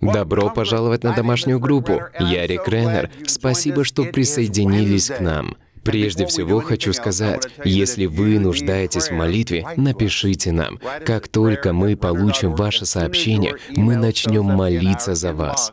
Добро пожаловать на домашнюю группу. Я Рик Реннер. Спасибо, что присоединились к нам. Прежде всего хочу сказать, если вы нуждаетесь в молитве, напишите нам. Как только мы получим ваше сообщение, мы начнем молиться за вас.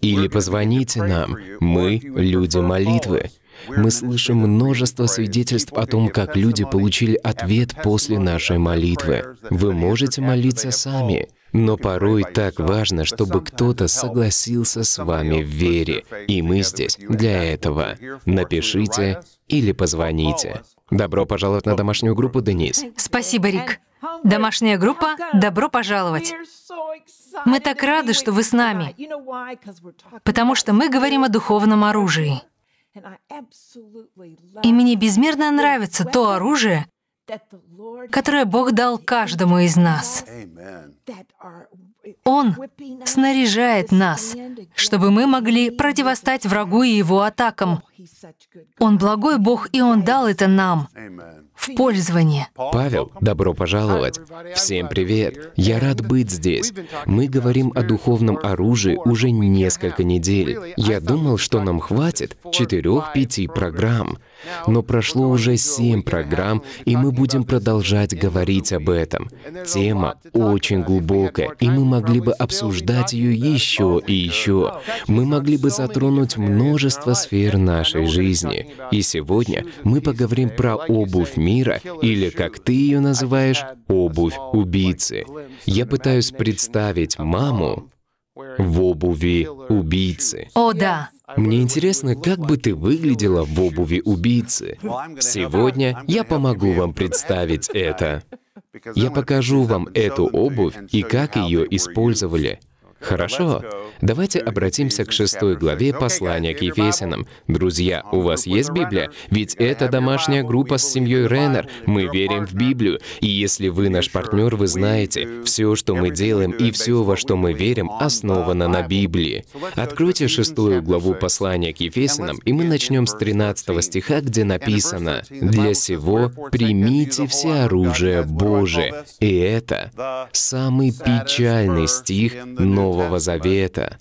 Или позвоните нам. Мы — люди молитвы. Мы слышим множество свидетельств о том, как люди получили ответ после нашей молитвы. Вы можете молиться сами. Но порой так важно, чтобы кто-то согласился с вами в вере, и мы здесь для этого. Напишите или позвоните. Добро пожаловать на домашнюю группу, Денис. Спасибо, Рик. Домашняя группа, добро пожаловать. Мы так рады, что вы с нами, потому что мы говорим о духовном оружии. И мне безмерно нравится то оружие, которое Бог дал каждому из нас. Он снаряжает нас, чтобы мы могли противостать врагу и его атакам. Он благой Бог, и Он дал это нам в пользование. Павел, добро пожаловать. Всем привет. Я рад быть здесь. Мы говорим о духовном оружии уже несколько недель. Я думал, что нам хватит четырех-пяти программ. Но прошло уже семь программ, и мы будем продолжать говорить об этом. Тема очень глубокая, и мы могли бы обсуждать ее еще и еще. Мы могли бы затронуть множество сфер нашей жизни. И сегодня мы поговорим про обувь мира, или, как ты ее называешь, обувь убийцы. Я пытаюсь представить маму в обуви убийцы. О, да. Мне интересно, как бы ты выглядела в обуви убийцы. Сегодня я помогу вам представить это. Я покажу вам эту обувь и как ее использовали. Хорошо. Давайте обратимся к шестой главе послания к Ефесянам. Друзья, у вас есть Библия? Ведь это домашняя группа с семьей Реннер. Мы верим в Библию. И если вы наш партнер, вы знаете, все, что мы делаем и все, во что мы верим, основано на Библии. Откройте шестую главу послания к Ефесянам, и мы начнем с 13 стиха, где написано «Для сего примите все оружие Божие». И это самый печальный стих Нового Завета.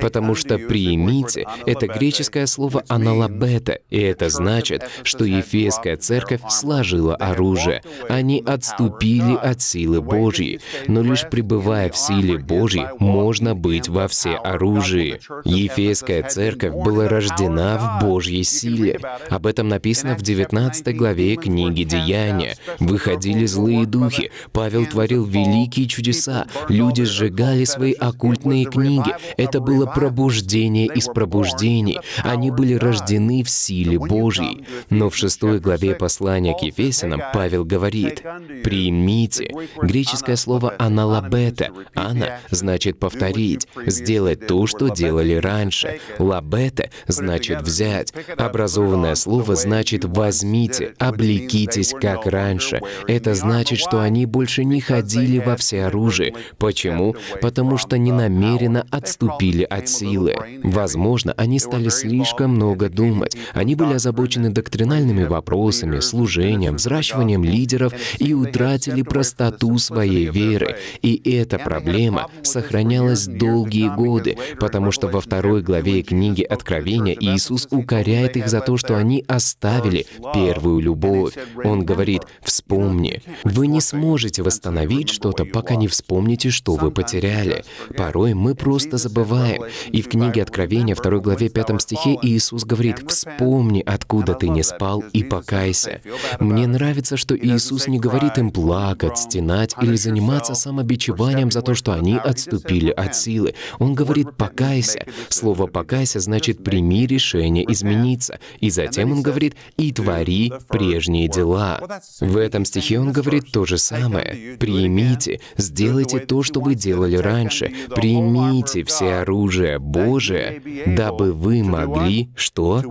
Потому что «примите» — это греческое слово «аналабета», и это значит, что Ефесская церковь сложила оружие. Они отступили от силы Божьей, но лишь пребывая в силе Божьей, можно быть во все оружии. Ефесская церковь была рождена в Божьей силе. Об этом написано в 19 главе книги «Деяния». Выходили злые духи, Павел творил великие чудеса, люди сжигали свои оккультные книги, это было пробуждение из пробуждений. Они были рождены в силе Божьей. Но в шестой главе послания к Ефесянам Павел говорит, «Примите». Греческое слово «аналабета». «Ана» значит «повторить», «сделать то, что делали раньше». «Лабета» значит «взять». Образованное слово значит «возьмите», «облекитесь, как раньше». Это значит, что они больше не ходили во всеоружие. Почему? Потому что не намеренно отступили отступили от силы. Возможно, они стали слишком много думать. Они были озабочены доктринальными вопросами, служением, взращиванием лидеров и утратили простоту своей веры. И эта проблема сохранялась долгие годы, потому что во второй главе книги Откровения Иисус укоряет их за то, что они оставили первую любовь. Он говорит, вспомни. Вы не сможете восстановить что-то, пока не вспомните, что вы потеряли. Порой мы просто забываем. И в книге Откровения, 2 главе 5 стихе Иисус говорит, «Вспомни, откуда ты не спал, и покайся». Мне нравится, что Иисус не говорит им плакать, стенать или заниматься самобичеванием за то, что они отступили от силы. Он говорит «покайся». Слово «покайся» значит «прими решение измениться». И затем он говорит «и твори прежние дела». В этом стихе он говорит то же самое. «Примите, сделайте то, что вы делали раньше. Примите все оружие Божие, дабы вы могли, что?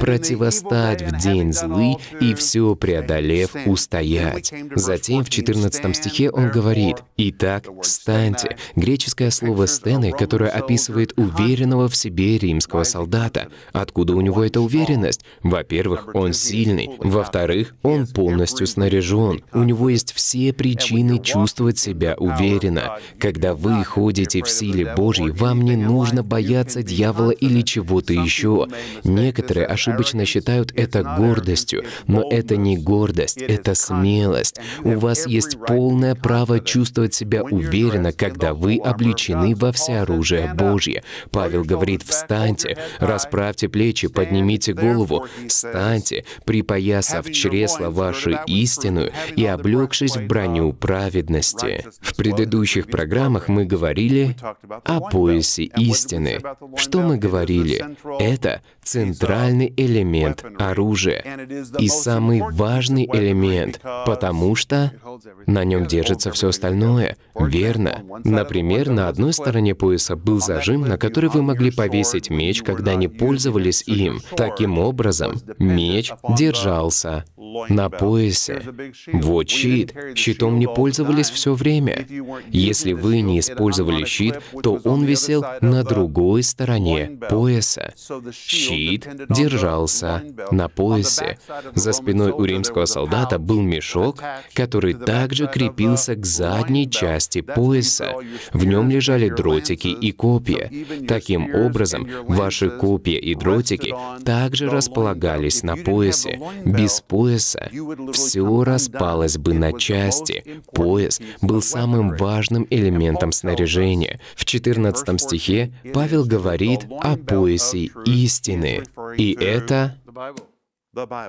Противостать в день злы и все преодолев устоять. Затем в 14 стихе он говорит, «Итак, станьте». Греческое слово «стены», которое описывает уверенного в себе римского солдата. Откуда у него эта уверенность? Во-первых, он сильный. Во-вторых, он полностью снаряжен. У него есть все причины чувствовать себя уверенно. Когда вы ходите в силе Божьей, вам не нужно бояться дьявола или чего-то еще. Некоторые ошибочно считают это гордостью, но это не гордость, это смелость. У вас есть полное право чувствовать себя уверенно, когда вы обличены во всеоружие Божье. Павел говорит, встаньте, расправьте плечи, поднимите голову, встаньте, припоясав чресло вашей истину и облегшись в броню праведности. В предыдущих программах мы говорили о поясе истины. Что мы говорили? Это центральный элемент оружия и самый важный элемент, потому что на нем держится все остальное. Верно. Например, на одной стороне пояса был зажим, на который вы могли повесить меч, когда не пользовались им. Таким образом, меч держался на поясе. Вот щит. Щитом не пользовались все время. Если вы не использовали щит, то он висел на другой стороне пояса. Щит держался на поясе. За спиной у римского солдата был мешок, который также крепился к задней части пояса. В нем лежали дротики и копья. Таким образом, ваши копья и дротики также располагались на поясе. Без пояса все распалось бы на части. Пояс был самым важным элементом снаряжения. В 14 стихе Павел говорит о поясе истины. И это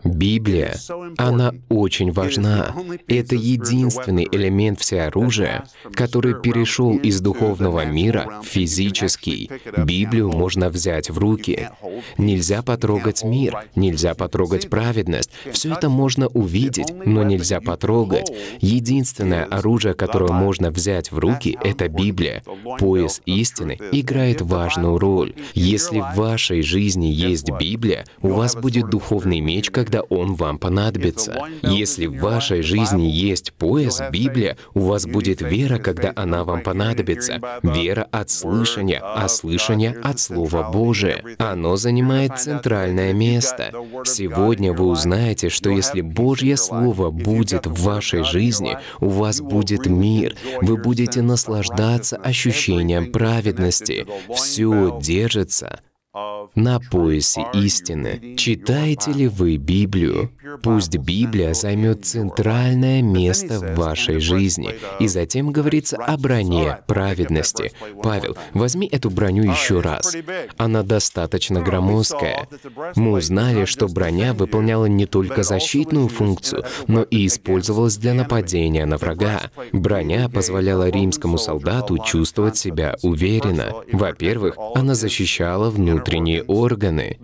Библия, она очень важна. Это единственный элемент всеоружия, который перешел из духовного мира в физический. Библию можно взять в руки. Нельзя потрогать мир, нельзя потрогать праведность. Все это можно увидеть, но нельзя потрогать. Единственное оружие, которое можно взять в руки, это Библия. Пояс истины играет важную роль. Если в вашей жизни есть Библия, у вас будет духовный мир, меч, когда он вам понадобится. Если в вашей жизни есть пояс, Библия, у вас будет вера, когда она вам понадобится. Вера от слышания, а слышание от Слова Божия. Оно занимает центральное место. Сегодня вы узнаете, что если Божье Слово будет в вашей жизни, у вас будет мир. Вы будете наслаждаться ощущением праведности. Все держится на поясе истины. Читаете ли вы Библию? Пусть Библия займет центральное место в вашей жизни. И затем говорится о броне праведности. Павел, возьми эту броню еще раз. Она достаточно громоздкая. Мы узнали, что броня выполняла не только защитную функцию, но и использовалась для нападения на врага. Броня позволяла римскому солдату чувствовать себя уверенно. Во-первых, она защищала внутренние органы.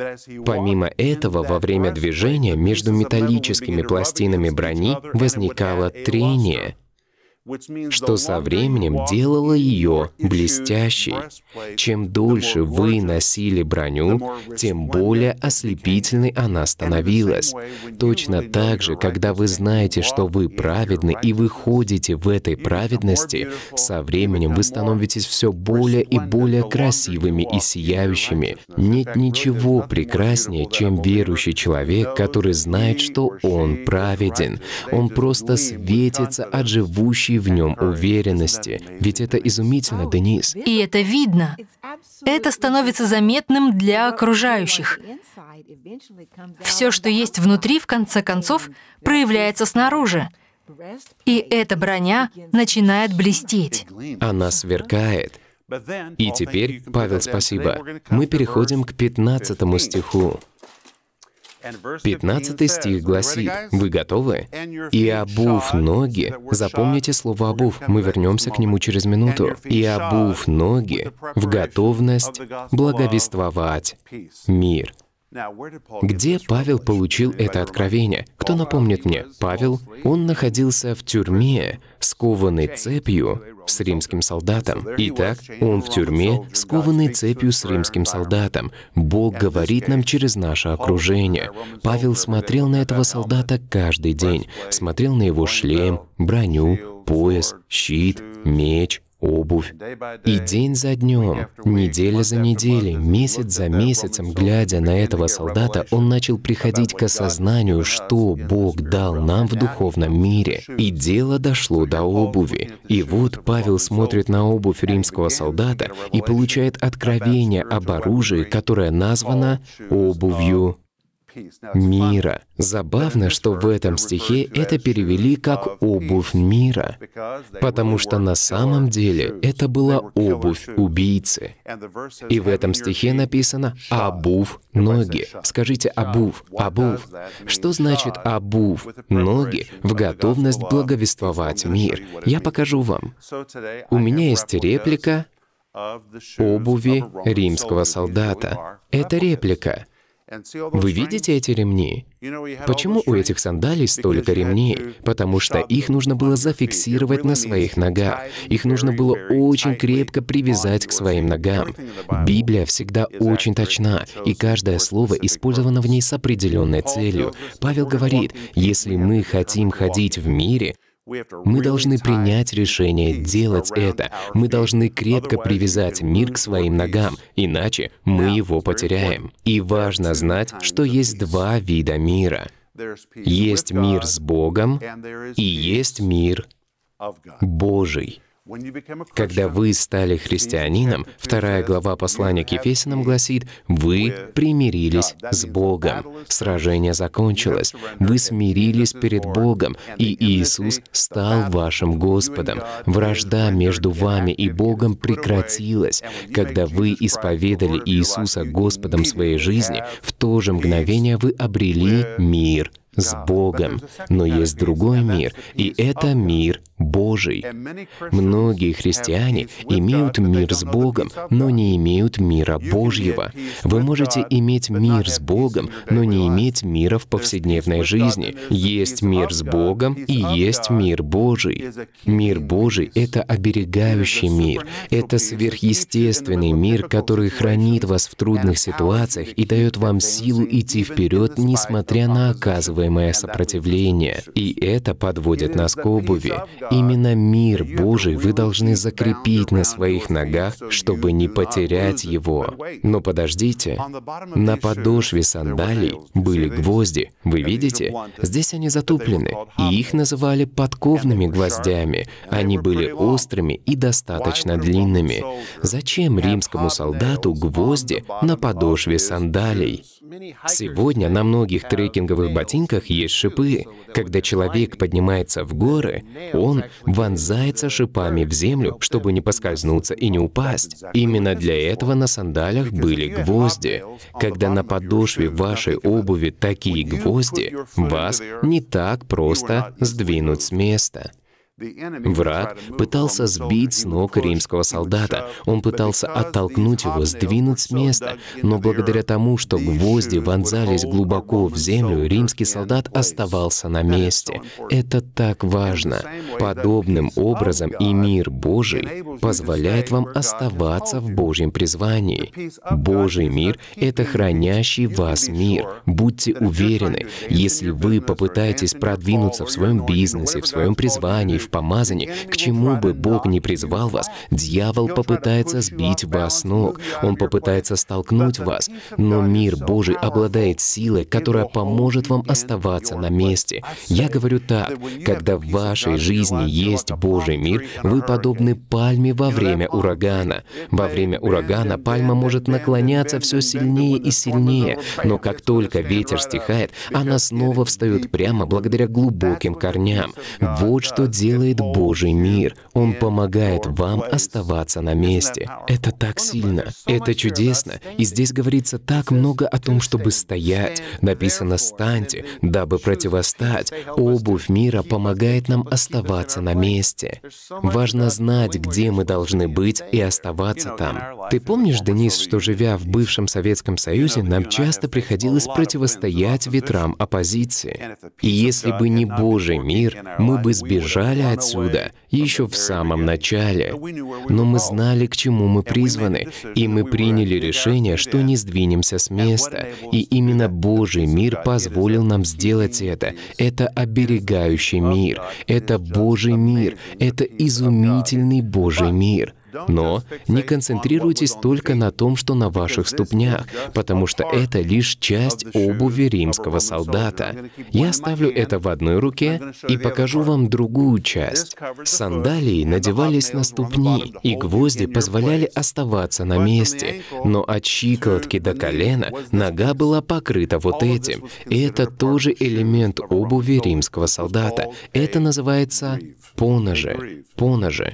Помимо этого, во время движения между металлическими пластинами брони возникало трение — что со временем делало ее блестящей. Чем дольше вы носили броню, тем более ослепительной она становилась. Точно так же, когда вы знаете, что вы праведны, и вы ходите в этой праведности, со временем вы становитесь все более и более красивыми и сияющими. Нет ничего прекраснее, чем верующий человек, который знает, что он праведен. Он просто светится от живущей в нем уверенности. Ведь это изумительно, Денис. И это видно. Это становится заметным для окружающих. Все, что есть внутри, в конце концов, проявляется снаружи. И эта броня начинает блестеть. Она сверкает. И теперь, Павел, спасибо, мы переходим к 15 стиху. 15 стих гласит, «Вы готовы? И обув ноги». Запомните слово «обув», мы вернемся к нему через минуту. «И обув ноги в готовность благовествовать мир». Где Павел получил это откровение? Кто напомнит мне? Павел, он находился в тюрьме, скованный цепью с римским солдатом. Итак, он в тюрьме, скованный цепью с римским солдатом. Бог говорит нам через наше окружение. Павел смотрел на этого солдата каждый день, смотрел на его шлем, броню, пояс, щит, меч, обувь. И день за днем, неделя за неделей, месяц за месяцем, глядя на этого солдата, он начал приходить к осознанию, что Бог дал нам в духовном мире. И дело дошло до обуви. И вот Павел смотрит на обувь римского солдата и получает откровение об оружии, которое названо обувью мира. Забавно, что в этом стихе это перевели как «обувь мира», потому что на самом деле это была обувь убийцы. И в этом стихе написано «обув ноги». Скажите «обув», «обув». Что значит «обув ноги» в готовность благовествовать мир? Я покажу вам. У меня есть реплика обуви римского солдата. Это реплика. Вы видите эти ремни? Почему у этих сандалий столько ремней? Потому что их нужно было зафиксировать на своих ногах. Их нужно было очень крепко привязать к своим ногам. Библия всегда очень точна, и каждое слово использовано в ней с определенной целью. Павел говорит, если мы хотим ходить в мире, мы должны принять решение делать это. Мы должны крепко привязать мир к своим ногам, иначе мы его потеряем. И важно знать, что есть два вида мира. Есть мир с Богом и есть мир Божий. Когда вы стали христианином, вторая глава послания к Ефесянам гласит, «Вы примирились с Богом. Сражение закончилось. Вы смирились перед Богом, и Иисус стал вашим Господом. Вражда между вами и Богом прекратилась. Когда вы исповедали Иисуса Господом своей жизни, в то же мгновение вы обрели мир с Богом. Но есть другой мир, и это мир Божий. Многие христиане имеют мир с Богом, но не имеют мира Божьего. Вы можете иметь мир с Богом, но не иметь мира в повседневной жизни. Есть мир с Богом и есть мир Божий. Мир Божий — это оберегающий мир, это сверхъестественный мир, который хранит вас в трудных ситуациях и дает вам силу идти вперед, несмотря на оказываемое сопротивление. И это подводит нас к обуви. Именно мир Божий вы должны закрепить на своих ногах, чтобы не потерять его. Но подождите, на подошве сандалий были гвозди. Вы видите? Здесь они затуплены, и их называли подковными гвоздями. Они были острыми и достаточно длинными. Зачем римскому солдату гвозди на подошве сандалий? Сегодня на многих трекинговых ботинках есть шипы. Когда человек поднимается в горы, он вонзается шипами в землю, чтобы не поскользнуться и не упасть. Именно для этого на сандалях были гвозди. Когда на подошве вашей обуви такие гвозди, вас не так просто сдвинуть с места. Враг пытался сбить с ног римского солдата. Он пытался оттолкнуть его, сдвинуть с места. Но благодаря тому, что гвозди вонзались глубоко в землю, римский солдат оставался на месте. Это так важно. Подобным образом и мир Божий позволяет вам оставаться в Божьем призвании. Божий мир — это хранящий вас мир. Будьте уверены, если вы попытаетесь продвинуться в своем бизнесе, в своем призвании, в помазании, к чему бы Бог ни призвал вас, дьявол попытается сбить вас с ног, он попытается столкнуть вас, но мир Божий обладает силой, которая поможет вам оставаться на месте. Я говорю так, когда в вашей жизни есть Божий мир, вы подобны пальме во время урагана. Во время урагана пальма может наклоняться все сильнее и сильнее, но как только ветер стихает, она снова встает прямо благодаря глубоким корням. Вот что делает делает Божий мир. Он помогает вам оставаться на месте. Это так сильно, это чудесно. И здесь говорится так много о том, чтобы стоять. Написано «станьте», дабы противостать. Обувь мира помогает нам оставаться на месте. Важно знать, где мы должны быть и оставаться там. Ты помнишь, Денис, что живя в бывшем Советском Союзе, нам часто приходилось противостоять ветрам оппозиции. И если бы не Божий мир, мы бы сбежали отсюда еще в самом начале. Но мы знали, к чему мы призваны, и мы приняли решение, что не сдвинемся с места. И именно Божий мир позволил нам сделать это. Это оберегающий мир, это Божий мир, это изумительный Божий мир. Но не концентрируйтесь только на том, что на ваших ступнях, потому что это лишь часть обуви римского солдата. Я оставлю это в одной руке и покажу вам другую часть. Сандалии надевались на ступни, и гвозди позволяли оставаться на месте, но от щиколотки до колена нога была покрыта вот этим. Это тоже элемент обуви римского солдата. Это называется поножи. Поножи.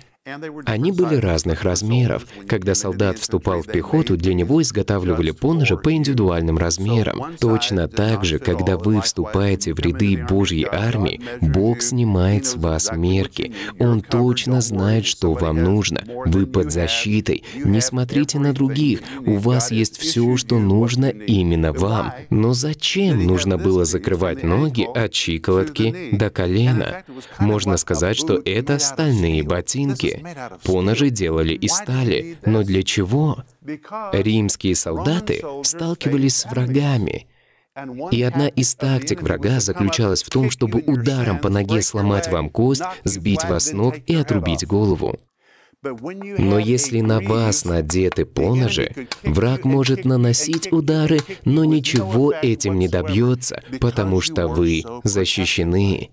Они были разных размеров. Когда солдат вступал в пехоту, для него изготавливали поножи по индивидуальным размерам. Точно так же, когда вы вступаете в ряды Божьей армии, Бог снимает с вас мерки. Он точно знает, что вам нужно. Вы под защитой. Не смотрите на других. У вас есть все, что нужно именно вам. Но зачем нужно было закрывать ноги от щиколотки до колена? Можно сказать, что это стальные ботинки. Поножи делали из стали. Но для чего? Римские солдаты сталкивались с врагами. И одна из тактик врага заключалась в том, чтобы ударом по ноге сломать вам кость, сбить вас с ног и отрубить голову. Но если на вас надеты поножи, враг может наносить удары, но ничего этим не добьется, потому что вы защищены.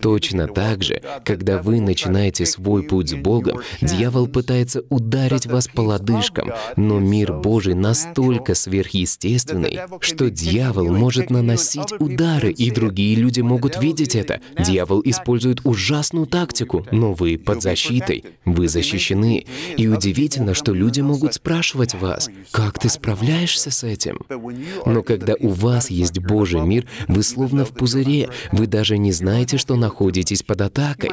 Точно так же, когда вы начинаете свой путь с Богом, дьявол пытается ударить вас по лодыжкам, но мир Божий настолько сверхъестественный, что дьявол может наносить удары, и другие люди могут видеть это. Дьявол использует ужасную тактику, но вы под защитой, вы защищены. И удивительно, что люди могут спрашивать вас, как ты справляешься с этим? Но когда у вас есть Божий мир, вы словно в пузыре, вы даже не знаете, что находитесь под атакой.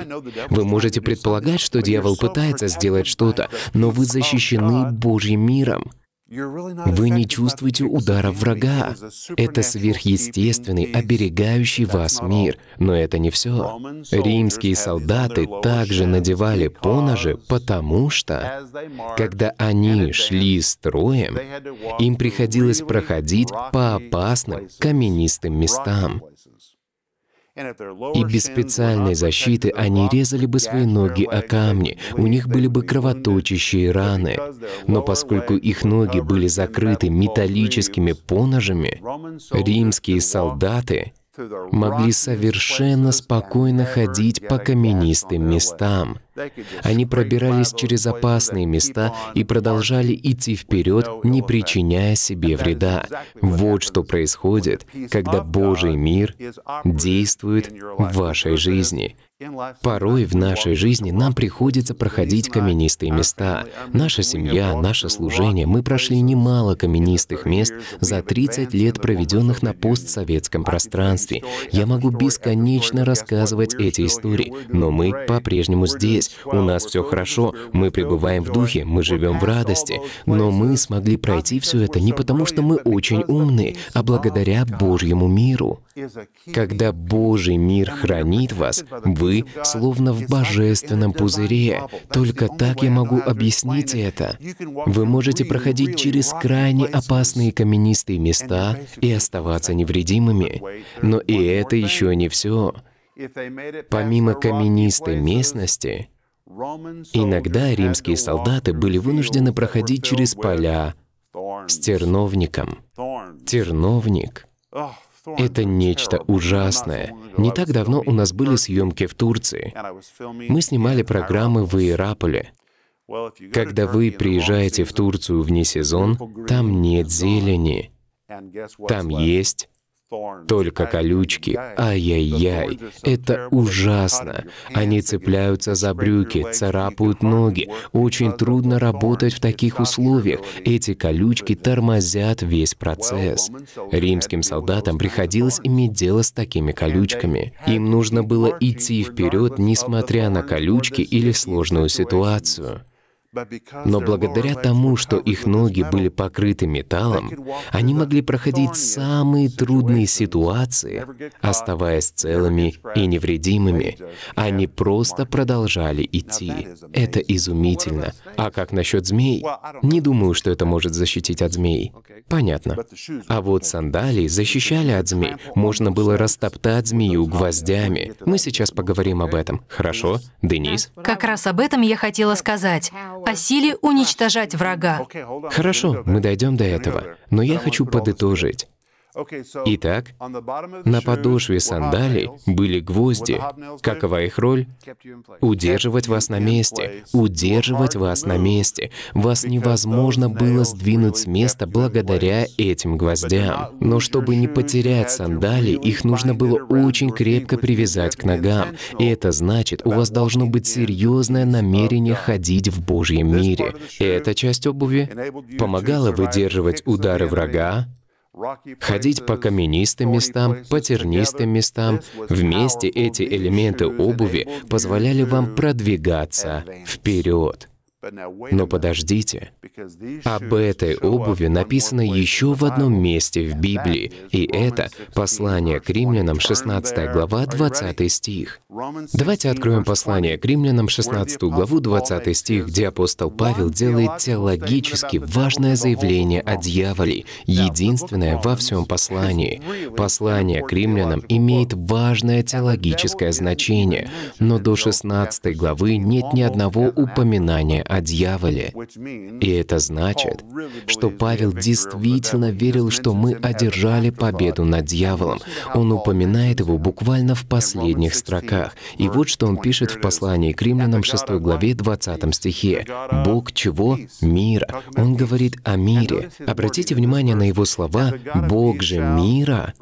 Вы можете предполагать, что дьявол пытается сделать что-то, но вы защищены Божьим миром. Вы не чувствуете удара врага. Это сверхъестественный, оберегающий вас мир. Но это не все. Римские солдаты также надевали поножи, потому что, когда они шли строем, им приходилось проходить по опасным каменистым местам. И без специальной защиты они резали бы свои ноги о камни, у них были бы кровоточащие раны. Но поскольку их ноги были закрыты металлическими поножами, римские солдаты могли совершенно спокойно ходить по каменистым местам. Они пробирались через опасные места и продолжали идти вперед, не причиняя себе вреда. Вот что происходит, когда Божий мир действует в вашей жизни. Порой в нашей жизни нам приходится проходить каменистые места. Наша семья, наше служение, мы прошли немало каменистых мест за 30 лет, проведенных на постсоветском пространстве. Я могу бесконечно рассказывать эти истории, но мы по-прежнему здесь. У нас все хорошо, мы пребываем в духе, мы живем в радости. Но мы смогли пройти все это не потому, что мы очень умны, а благодаря Божьему миру. Когда Божий мир хранит вас, вы словно в божественном пузыре. Только так я могу объяснить это. Вы можете проходить через крайне опасные каменистые места и оставаться невредимыми. Но и это еще не все. Помимо каменистой местности, иногда римские солдаты были вынуждены проходить через поля с терновником. Терновник это нечто ужасное. Не так давно у нас были съемки в Турции. Мы снимали программы в Иераполе. Когда вы приезжаете в Турцию вне сезон, там нет зелени. Там есть только колючки. Ай-яй-яй. Это ужасно. Они цепляются за брюки, царапают ноги. Очень трудно работать в таких условиях. Эти колючки тормозят весь процесс. Римским солдатам приходилось иметь дело с такими колючками. Им нужно было идти вперед, несмотря на колючки или сложную ситуацию. Но благодаря тому, что их ноги были покрыты металлом, они могли проходить самые трудные ситуации, оставаясь целыми и невредимыми. Они просто продолжали идти. Это изумительно. А как насчет змей? Не думаю, что это может защитить от змей. Понятно. А вот сандалии защищали от змей. Можно было растоптать змею гвоздями. Мы сейчас поговорим об этом. Хорошо? Денис? Как раз об этом я хотела сказать о силе уничтожать врага. Хорошо, мы дойдем до этого. Но я хочу подытожить. Итак, на подошве сандалий были гвозди. Какова их роль? Удерживать вас на месте. Удерживать вас на месте. Вас невозможно было сдвинуть с места благодаря этим гвоздям. Но чтобы не потерять сандалии, их нужно было очень крепко привязать к ногам. И это значит, у вас должно быть серьезное намерение ходить в Божьем мире. Эта часть обуви помогала выдерживать удары врага, ходить по каменистым местам, по тернистым местам. Вместе эти элементы обуви позволяли вам продвигаться вперед. Но подождите, об этой обуви написано еще в одном месте в Библии, и это послание к римлянам, 16 глава, 20 стих. Давайте откроем послание к римлянам, 16 главу, 20 стих, где апостол Павел делает теологически важное заявление о дьяволе, единственное во всем послании. Послание к римлянам имеет важное теологическое значение, но до 16 главы нет ни одного упоминания о дьяволе. И это значит, что Павел действительно верил, что мы одержали победу над дьяволом. Он упоминает его буквально в последних строках. И вот что он пишет в послании к римлянам 6 главе 20 стихе. «Бог чего? Мира». Он говорит о мире. Обратите внимание на его слова «Бог же мира»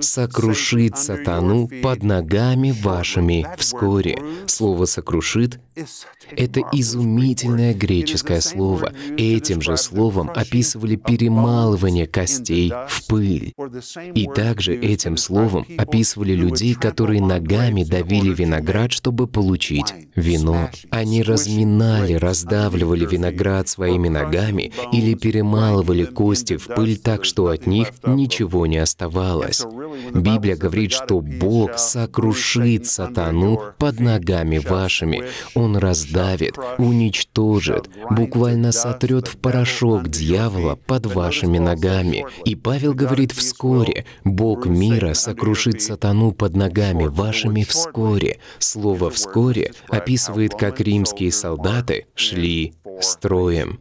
сокрушит сатану под ногами вашими вскоре. Слово «сокрушит» — это изумительное греческое слово. Этим же словом описывали перемалывание костей в пыль. И также этим словом описывали людей, которые ногами давили виноград, чтобы получить вино. Они разминали, раздавливали виноград своими ногами или перемалывали кости в пыль так, что от них ничего не оставалось. Библия говорит, что Бог сокрушит сатану под ногами вашими. Он раздавит, уничтожит, буквально сотрет в порошок дьявола под вашими ногами. И Павел говорит вскоре, Бог мира сокрушит сатану под ногами вашими вскоре. Слово «вскоре» описывает, как римские солдаты шли строем.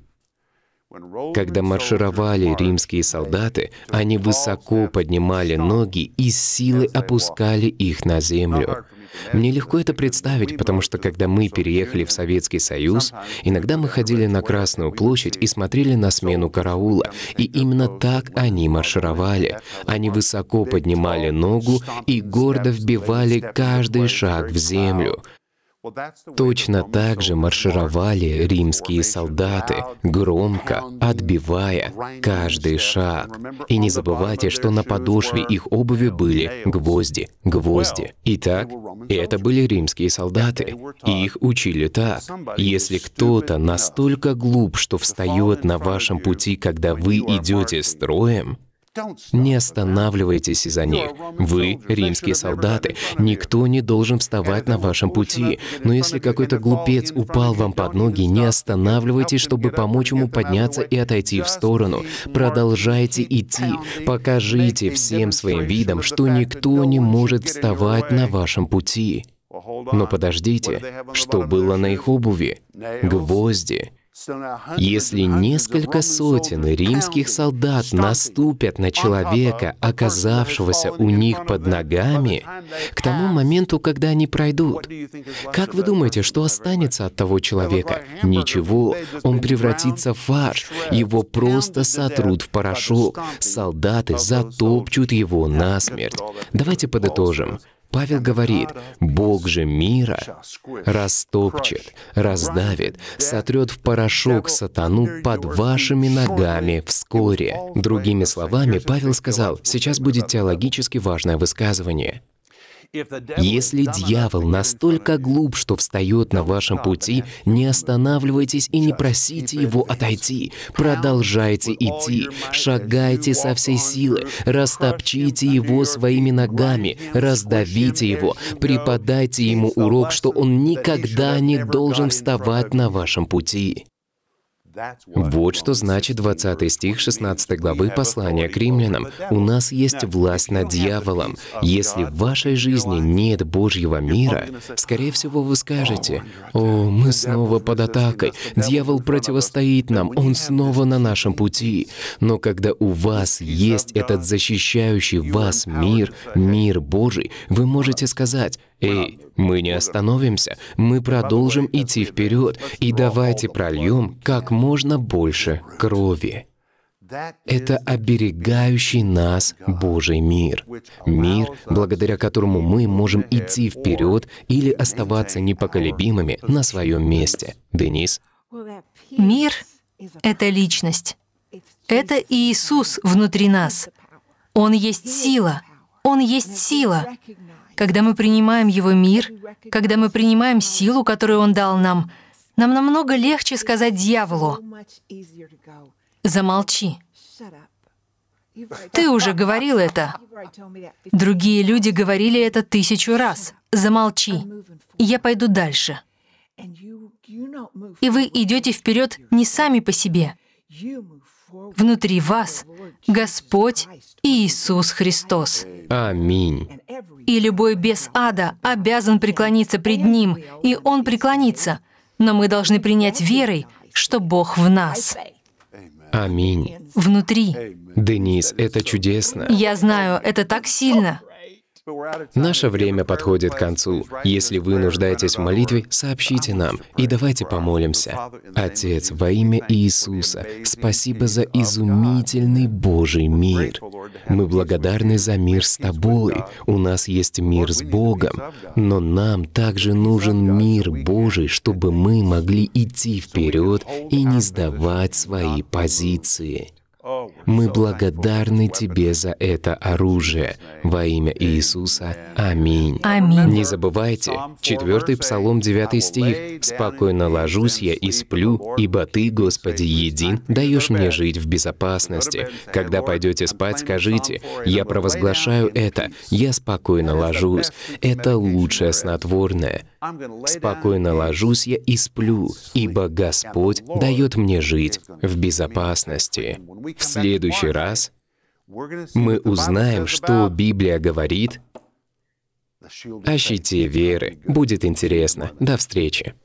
Когда маршировали римские солдаты, они высоко поднимали ноги и с силой опускали их на землю. Мне легко это представить, потому что когда мы переехали в Советский Союз, иногда мы ходили на Красную площадь и смотрели на смену караула, и именно так они маршировали. Они высоко поднимали ногу и гордо вбивали каждый шаг в землю. Точно так же маршировали римские солдаты, громко отбивая каждый шаг. И не забывайте, что на подошве их обуви были гвозди, гвозди. Итак, это были римские солдаты, и их учили так. Если кто-то настолько глуп, что встает на вашем пути, когда вы идете строем, не останавливайтесь из-за них. Вы — римские солдаты. Никто не должен вставать на вашем пути. Но если какой-то глупец упал вам под ноги, не останавливайтесь, чтобы помочь ему подняться и отойти в сторону. Продолжайте идти. Покажите всем своим видом, что никто не может вставать на вашем пути. Но подождите, что было на их обуви? Гвозди. Если несколько сотен римских солдат наступят на человека, оказавшегося у них под ногами, к тому моменту, когда они пройдут, как вы думаете, что останется от того человека? Ничего, он превратится в фарш, его просто сотрут в порошок, солдаты затопчут его насмерть. Давайте подытожим. Павел говорит, Бог же мира растопчет, раздавит, сотрет в порошок сатану под вашими ногами вскоре. Другими словами, Павел сказал, сейчас будет теологически важное высказывание. Если дьявол настолько глуп, что встает на вашем пути, не останавливайтесь и не просите его отойти. Продолжайте идти, шагайте со всей силы, растопчите его своими ногами, раздавите его, преподайте ему урок, что он никогда не должен вставать на вашем пути. Вот что значит 20 стих 16 главы послания к римлянам. «У нас есть власть над дьяволом. Если в вашей жизни нет Божьего мира, скорее всего, вы скажете, «О, мы снова под атакой, дьявол противостоит нам, он снова на нашем пути». Но когда у вас есть этот защищающий вас мир, мир Божий, вы можете сказать, «Эй, мы не остановимся, мы продолжим идти вперед, и давайте прольем как можно больше крови». Это оберегающий нас Божий мир. Мир, благодаря которому мы можем идти вперед или оставаться непоколебимыми на своем месте. Денис? Мир — это личность. Это Иисус внутри нас. Он есть сила. Он есть сила. Когда мы принимаем Его мир, когда мы принимаем силу, которую Он дал нам, нам намного легче сказать дьяволу, «Замолчи». Ты уже говорил это. Другие люди говорили это тысячу раз. Замолчи. я пойду дальше. И вы идете вперед не сами по себе. Внутри вас Господь Иисус Христос. Аминь. И любой бес ада обязан преклониться пред Ним, и Он преклонится. Но мы должны принять верой, что Бог в нас. Аминь. Внутри. Денис, это чудесно. Я знаю, это так сильно. Наше время подходит к концу. Если вы нуждаетесь в молитве, сообщите нам, и давайте помолимся. Отец, во имя Иисуса, спасибо за изумительный Божий мир. Мы благодарны за мир с Тобой. У нас есть мир с Богом, но нам также нужен мир Божий, чтобы мы могли идти вперед и не сдавать свои позиции. Мы благодарны Тебе за это оружие. Во имя Иисуса. Аминь. Аминь. Не забывайте, 4 Псалом 9 стих. «Спокойно ложусь я и сплю, ибо Ты, Господи, един, даешь мне жить в безопасности. Когда пойдете спать, скажите, я провозглашаю это, я спокойно ложусь. Это лучшее снотворное. Спокойно ложусь я и сплю, ибо Господь дает мне жить в безопасности. В следующий раз мы узнаем, что Библия говорит о щите веры. Будет интересно. До встречи.